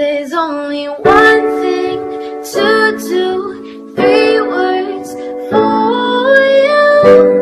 There's only one thing to do, three words for you.